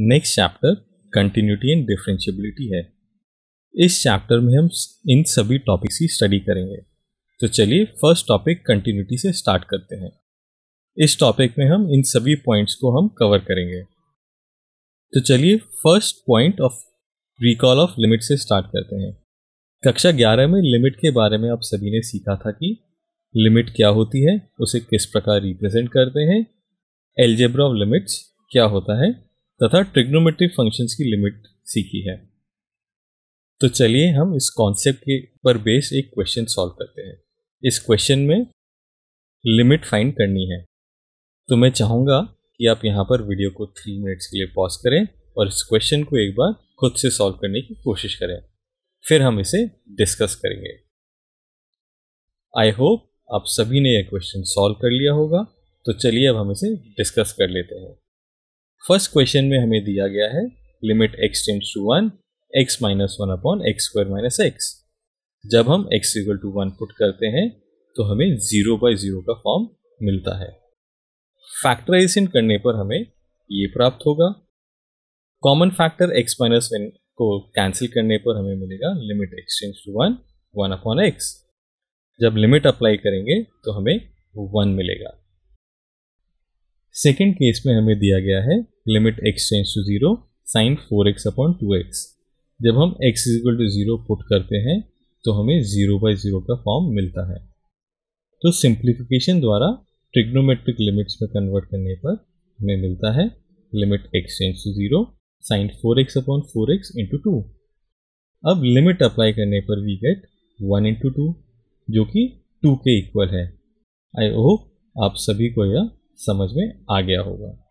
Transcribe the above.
Next chapter continuity and differentiability है। इस chapter में हम इन सभी टॉपिक्स की स्टडी करेंगे। तो चलिए फ़र्स्ट टॉपिक कंटिन्यूटी से स्टार्ट करते हैं। इस टॉपिक में हम इन सभी पॉइंट्स को हम कवर करेंगे। तो चलिए first point of recall of limit से स्टार्ट करते हैं। कक्षा 11 में लिमिट के बारे में आप सभी ने सीखा था कि लिमिट क्या होती है, उसे किस प्रकार रिप्रेजेंट करते हैं एल्जेब्रा ऑफ़ लिमिट्स क्या होता है तथा ट्रिग्नोमेट्रिक फ़ंक्शंस की लिमिट सीखी है। तो चलिए हम इस कॉन्सेप्ट के पर बेस एक क्वेश्चन सॉल्व करते हैं। इस क्वेश्चन में लिमिट फाइंड करनी है। तो मैं चाहूँगा कि आप यहाँ पर वीडियो को थ्री मिनट्स के लिए पॉज करें और इस क्वेश्चन को एक बार खुद से सॉल्व करने की कोशिश करें। फिर हम इसे डिस्कस करेंगे। आई होप आप सभी ने यह क्वेश्चन सॉल्व कर लिया होगा। तो चलिए अब हम इसे डिस्कस कर लेते हैं। फ़र्स्ट क्वेश्चन में हमें दिया गया है limit x tends to one x minus one upon x square minus x जब हम x equal to one put करते हैं तो हमें ज़ीरो बाई ज़ीरो का फॉर्म मिलता है। फैक्टराइजेशन करने पर हमें ये प्राप्त होगा। Common factor x minus one को कैंसिल करने पर हमें मिलेगा limit x x tends to one one upon x जब लिमिट अप्लाई करेंगे तो हमें वन मिलेगा। सेकेंड केस में हमें दिया गया है limit x tends to zero sine four x upon two x जब हम x is equal to zero put करते हैं तो हमें ज़ीरो बाई ज़ीरो का फॉर्म मिलता है। तो सिंप्लीफिकेशन द्वारा ट्रिग्नोमेट्रिक लिमिट्स में कन्वर्ट करने पर हमें मिलता है limit exchange two zero sine four x upon four x into two अब लिमिट अप्लाई करने पर we get one into two जो कि टू के इक्वल है। आई होप आप सभी को यह समझ में आ गया होगा।